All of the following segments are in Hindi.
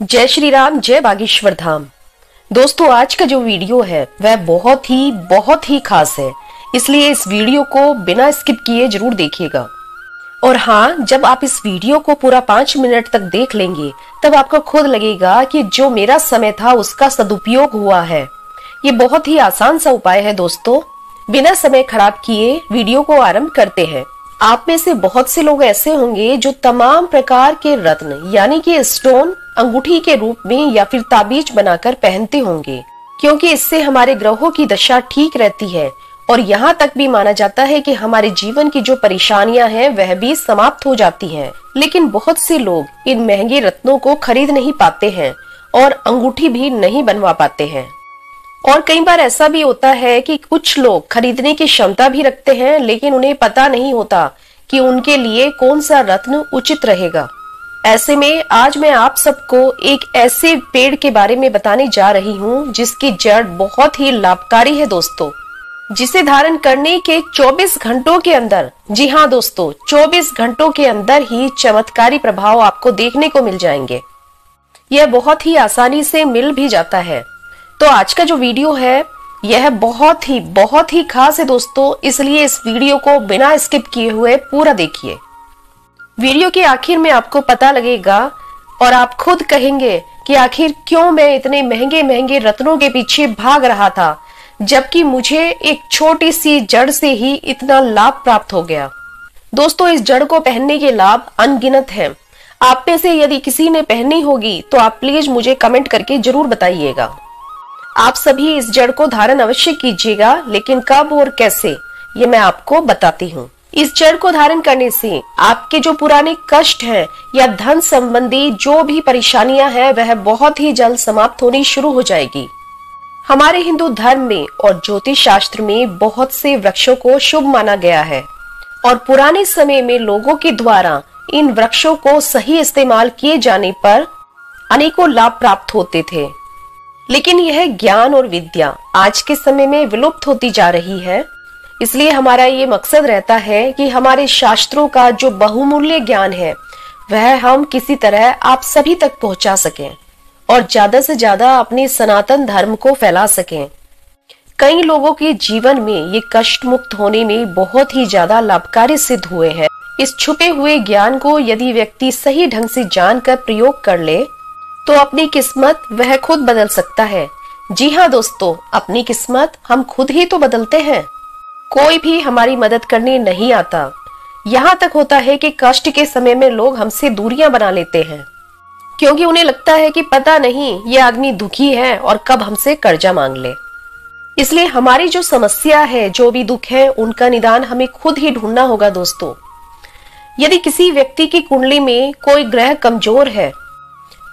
जय श्री राम, जय बागेश्वर धाम। दोस्तों, आज का जो वीडियो है, वह बहुत ही बहुत ही खास है। इसलिए इस वीडियो को बिना स्किप किए ज़रूर देखिएगा। और हाँ जब आप इस वीडियो को पूरा पाँच मिनट तक देख लेंगे, तब आपको खुद लगेगा कि जो मेरा समय था, उसका सदुपयोग हुआ है। ये बहुत ही आसान सा उपाय है, दोस्तों। बिना समय खराब किए वीडियो को आरंभ करते हैं। आप में से बहुत से लोग ऐसे होंगे जो तमाम प्रकार के रत्न, यानी कि स्टोन अंगूठी के रूप में या फिर ताबीज बनाकर पहनते होंगे क्योंकि इससे हमारे ग्रहों की दशा ठीक रहती है, और यहाँ तक भी माना जाता है कि हमारे जीवन की जो परेशानियाँ हैं, वह भी समाप्त हो जाती हैं। लेकिन बहुत से लोग इन महँगे रत्नों को खरीद नहीं पाते हैं, और अंगूठी भी नहीं बनवा पाते हैं और कई बार ऐसा भी होता है कि कुछ लोग खरीदने की क्षमता भी रखते हैं, लेकिन उन्हें पता नहीं होता कि उनके लिए कौन सा रत्न उचित रहेगा। ऐसे में आज मैं आप सबको एक ऐसे पेड़ के बारे में बताने जा रही हूँ, जिसकी जड़ बहुत ही लाभकारी है दोस्तों। जिसे धारण करने के 24 घंटों के अंदर, जी हाँ दोस्तों 24 घंटों के अंदर ही चमत्कारी प्रभाव आपको देखने को मिल जाएँगे। यह बहुत ही आसानी से मिल भी जाता है। तो आज का जो वीडियो है, यह बहुत ही बहुत ही खास है दोस्तों, इसलिए इस वीडियो को बिना स्किप किए हुए पूरा देखिए। वीडियो के आखिर में आपको पता लगेगा, और आप खुद कहेंगे कि आखिर क्यों मैं इतने महँगे महँगे रत्नों के पीछे भाग रहा था, जबकि मुझे एक छोटी सी जड़ से ही इतना लाभ प्राप्त हो गया। दोस्तों, इस जड़ को पहनने के लाभ अनगिनत हैं। आप में से यदि किसी ने पहनी होगी तो आप प्लीज़ मुझे कमेंट करके ज़रूर बताइएगा। आप सभी इस जड़ को धारण अवश्य कीजिएगा, लेकिन कब और कैसे, ये मैं आपको बताती हूँ। इस जड़ को धारण करने से आपके जो पुराने कष्ट हैं या धन संबंधी जो भी परेशानियाँ हैं, वह बहुत ही जल्द समाप्त होनी शुरू हो जाएगी। हमारे हिंदू धर्म में और ज्योतिष शास्त्र में बहुत से वृक्षों को शुभ माना गया है, और पुराने समय में लोगों के द्वारा इन वृक्षों को सही इस्तेमाल किए जाने पर अनेकों लाभ प्राप्त होते थे। लेकिन यह ज्ञान और विद्या आज के समय में विलुप्त होती जा रही है। इसलिए हमारा ये मकसद रहता है कि हमारे शास्त्रों का जो बहुमूल्य ज्ञान है, वह हम किसी तरह आप सभी तक पहुँचा सकें और ज़्यादा से ज़्यादा अपने सनातन धर्म को फैला सकें। कई लोगों के जीवन में ये कष्ट मुक्त होने में बहुत ही ज़्यादा लाभकारी सिद्ध हुए हैं। इस छुपे हुए ज्ञान को यदि व्यक्ति सही ढंग से जानकर प्रयोग कर ले तो अपनी किस्मत वह खुद बदल सकता है। जी हाँ दोस्तों, अपनी किस्मत हम खुद ही तो बदलते हैं। कोई भी हमारी मदद करने नहीं आता। यहाँ तक होता है कि कष्ट के समय में लोग हमसे दूरियाँ बना लेते हैं। क्योंकि उन्हें लगता है कि पता नहीं ये आदमी दुखी है और कब हमसे कर्जा मांग ले। इसलिए हमारी जो समस्या है, जो भी दुख है, उनका निदान हमें खुद ही ढूंढना होगा दोस्तों। यदि किसी व्यक्ति की कुंडली में कोई ग्रह कमज़ोर है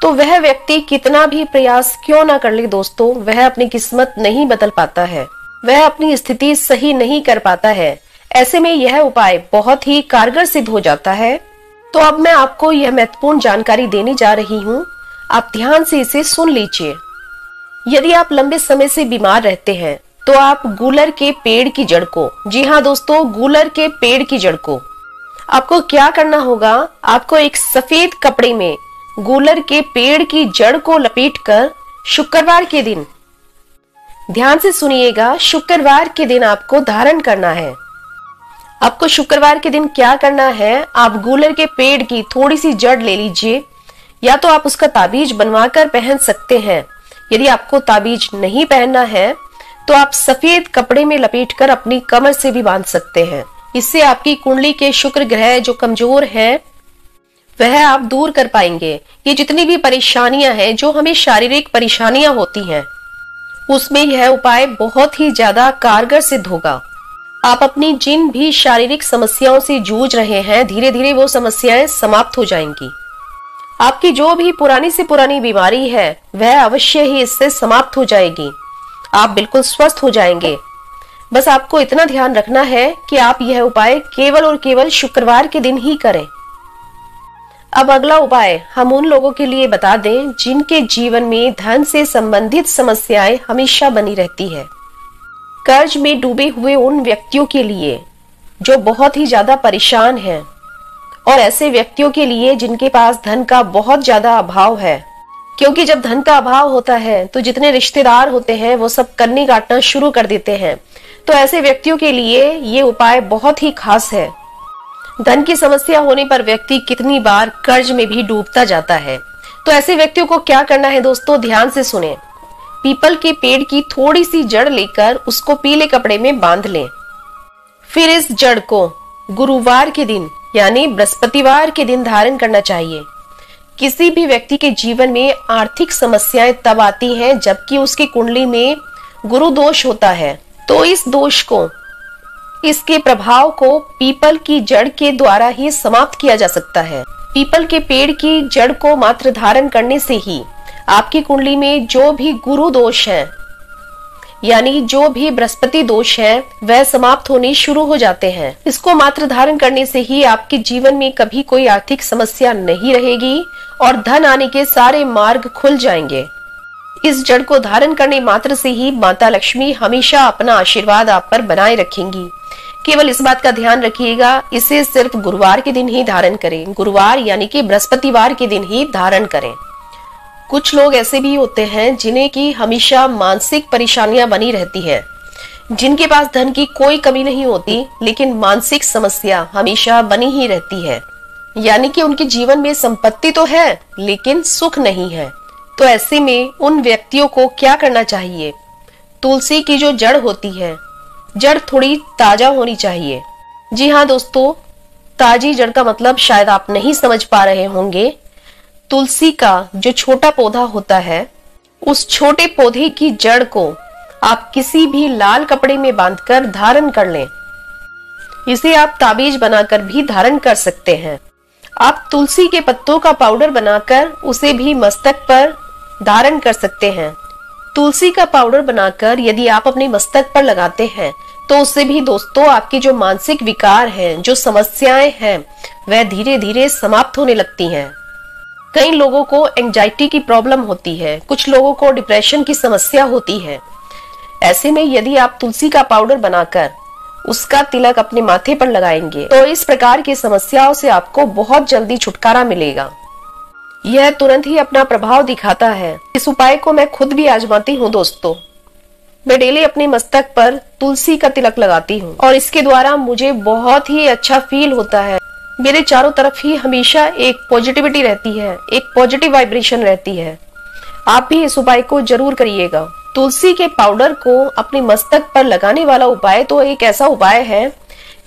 तो वह व्यक्ति कितना भी प्रयास क्यों ना कर ले दोस्तों, वह अपनी किस्मत नहीं बदल पाता है। वह अपनी स्थिति सही नहीं कर पाता है। ऐसे में यह उपाय बहुत ही कारगर सिद्ध हो जाता है। तो अब मैं आपको यह महत्वपूर्ण जानकारी देने जा रही हूँ। आप ध्यान से इसे सुन लीजिए। यदि आप लंबे समय से बीमार रहते हैं तो आप गूलर के पेड़ की जड़ को, जी हाँ दोस्तों, गूलर के पेड़ की जड़ को। आपको क्या करना होगा? आपको एक सफ़ेद कपड़े में गूलर के पेड़ की जड़ को लपेटकर शुक्रवार के दिन। ध्यान से सुनिएगा, शुक्रवार के दिन आपको धारण करना है। आपको शुक्रवार के दिन क्या करना है? आप गूलर के पेड़ की थोड़ी सी जड़ ले लीजिए, या तो आप उसका ताबीज बनवाकर पहन सकते हैं। यदि आपको ताबीज नहीं पहनना है तो आप सफ़ेद कपड़े में लपेटकर अपनी कमर से भी बाँध सकते हैं। इससे आपकी कुंडली के शुक्र ग्रह जो कमज़ोर है वह आप दूर कर पाएँगे। ये जितनी भी परेशानियाँ हैं, जो हमें शारीरिक परेशानियाँ होती हैं, उसमें यह उपाय बहुत ही ज़्यादा कारगर सिद्ध होगा। आप अपनी जिन भी शारीरिक समस्याओं से जूझ रहे हैं धीरे धीरे वो समस्याएँ समाप्त हो जाएँगी। आपकी जो भी पुरानी से पुरानी बीमारी है, वह अवश्य ही इससे समाप्त हो जाएगी। आप बिल्कुल स्वस्थ हो जाएँगे। बस आपको इतना ध्यान रखना है कि आप यह उपाय केवल और केवल शुक्रवार के दिन ही करें। अब अगला उपाय, हम उन लोगों के लिए बता दें जिनके जीवन में धन से संबंधित समस्याएँ हमेशा बनी रहती है। कर्ज में डूबे हुए उन व्यक्तियों के लिए जो बहुत ही ज़्यादा परेशान हैं और ऐसे व्यक्तियों के लिए जिनके पास धन का बहुत ज़्यादा अभाव है। क्योंकि जब धन का अभाव होता है तो जितने रिश्तेदार होते हैं, वो सब कन्नी काटना शुरू कर देते हैं। तो ऐसे व्यक्तियों के लिए ये उपाय बहुत ही खास है। धन की समस्या होने पर व्यक्ति कितनी बार कर्ज में भी डूबता जाता है। तो ऐसे व्यक्तियों को क्या करना है दोस्तों? ध्यान से सुने। पीपल के पेड़ की थोड़ी सी जड़ लेकर उसको पीले कपड़े में बाँध लें। फिर इस जड़ को गुरुवार के दिन, यानी बृहस्पतिवार के दिन धारण करना चाहिए। किसी भी व्यक्ति के जीवन में आर्थिक समस्याएँ तब आती हैं जबकि उसकी कुंडली में गुरु दोष होता है। तो इस दोष को इसके प्रभाव को पीपल की जड़ के द्वारा ही समाप्त किया जा सकता है। पीपल के पेड़ की जड़ को मात्र धारण करने से ही आपकी कुंडली में जो भी गुरु दोष है, यानी जो भी बृहस्पति दोष है, वह समाप्त होने शुरू हो जाते हैं। इसको मात्र धारण करने से ही आपके जीवन में कभी कोई आर्थिक समस्या नहीं रहेगी और धन आने के सारे मार्ग खुल जाएँगे। इस जड़ को धारण करने मात्र से ही माता लक्ष्मी हमेशा अपना आशीर्वाद आप पर बनाए रखेंगी। केवल इस बात का ध्यान रखिएगा, इसे सिर्फ़ गुरुवार के दिन ही धारण करें। गुरुवार यानी कि बृहस्पतिवार के दिन ही धारण करें। कुछ लोग ऐसे भी होते हैं जिन्हें की हमेशा मानसिक परेशानियाँ बनी रहती है। जिनके पास धन की कोई कमी नहीं होती, लेकिन मानसिक समस्या हमेशा बनी ही रहती है। यानी कि उनके जीवन में संपत्ति तो है, लेकिन सुख नहीं है। तो ऐसे में उन व्यक्तियों को क्या करना चाहिए? तुलसी की जो जड़ होती है, जड़ थोड़ी ताज़ा होनी चाहिए। जी हाँ दोस्तों, ताजी जड़ का मतलब शायद आप नहीं समझ पा रहे होंगे। तुलसी का जो छोटा पौधा होता है, उस छोटे पौधे की जड़ को आप किसी भी लाल कपड़े में बांधकर धारण कर लें। इसे आप ताबीज बनाकर भी धारण कर सकते हैं। आप तुलसी के पत्तों का पाउडर बनाकर उसे भी मस्तक पर धारण कर सकते हैं। तुलसी का पाउडर बनाकर यदि आप अपने मस्तक पर लगाते हैं तो उससे भी दोस्तों आपकी जो मानसिक विकार हैं, जो समस्याएँ हैं, वह धीरे धीरे समाप्त होने लगती हैं। कई लोगों को एंजाइटी की प्रॉब्लम होती है, कुछ लोगों को डिप्रेशन की समस्या होती है। ऐसे में यदि आप तुलसी का पाउडर बनाकर उसका तिलक अपने माथे पर लगाएँगे तो इस प्रकार की समस्याओं से आपको बहुत जल्दी छुटकारा मिलेगा। यह तुरंत ही अपना प्रभाव दिखाता है। इस उपाय को मैं खुद भी आजमाती हूँ, दोस्तों। मैं डेली अपने मस्तक पर तुलसी का तिलक लगाती हूँ और इसके द्वारा मुझे बहुत ही अच्छा फील होता है। मेरे चारों तरफ़ ही हमेशा एक पॉजिटिविटी रहती है, एक पॉजिटिव वाइब्रेशन रहती है। आप भी इस उपाय को ज़रूर करिएगा। तुलसी के पाउडर को अपने मस्तक पर लगाने वाला उपाय तो एक ऐसा उपाय है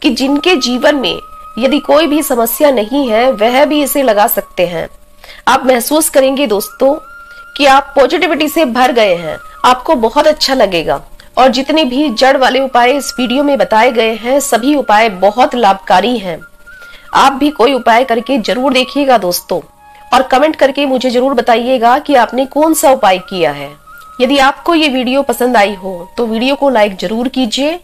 कि जिनके जीवन में यदि कोई भी समस्या नहीं है, वह भी इसे लगा सकते हैं। आप महसूस करेंगे दोस्तों कि आप पॉजिटिविटी से भर गए हैं। आपको बहुत अच्छा लगेगा। और जितने भी जड़ वाले उपाय इस वीडियो में बताए गए हैं, सभी उपाय बहुत लाभकारी हैं। आप भी कोई उपाय करके ज़रूर देखिएगा दोस्तों। और कमेंट करके मुझे ज़रूर बताइएगा कि आपने कौन सा उपाय किया है। यदि आपको ये वीडियो पसंद आई हो तो वीडियो को लाइक ज़रूर कीजिए।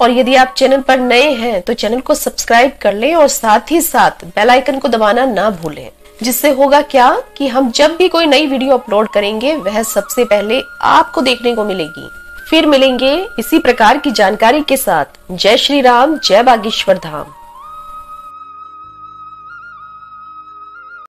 और यदि आप चैनल पर नए हैं तो चैनल को सब्सक्राइब कर लें और साथ ही साथ बेल आइकन को दबाना ना भूलें। जिससे होगा क्या कि हम जब भी कोई नई वीडियो अपलोड करेंगे, वह सबसे पहले आपको देखने को मिलेगी। फिर मिलेंगे इसी प्रकार की जानकारी के साथ। जय श्री राम, जय बागेश्वर धाम।